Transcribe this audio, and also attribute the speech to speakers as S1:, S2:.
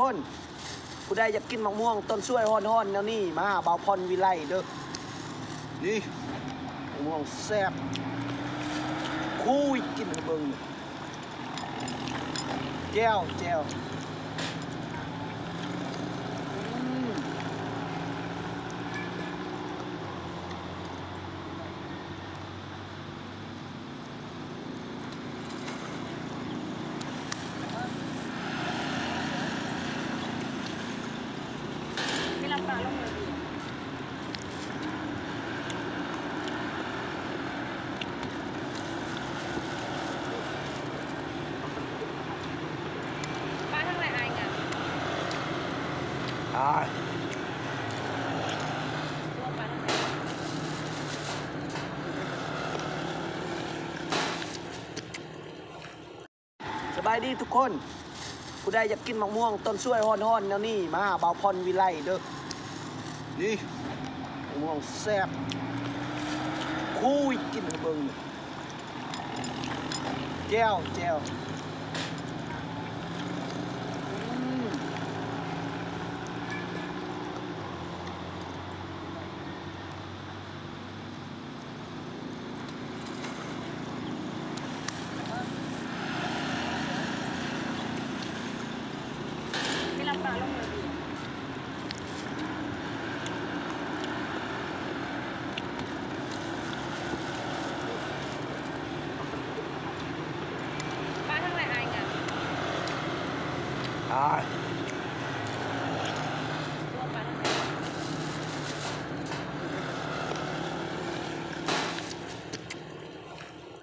S1: คน ผู้ใดอยากกินมะม่วงต้นช่วยฮ้อนๆแนวนี้มาหาเบาพรวิไลเด้อนี่มะม่วงแซ่บคุยกินให้เบิ่งนี่แก้วแก้วอืม
S2: ไม่รับปลาลงเลยดีปลาทั้งหลายอายงาน
S1: อ่า
S2: ตัวปลาทั้งหลาย
S1: สบายดีทุกคน ผู้ใดอยากกินมะม่วงต้นช่วยฮ้อนๆแนวนี้มาหาเบาพรวิไลเด้อนี่มะม่วงแซ่บคุยกินให้เบิ่งนี่แก้วแก้ว
S2: น้ำปลาลงเลยปลาทั้งหลายอายงาน
S1: อ่า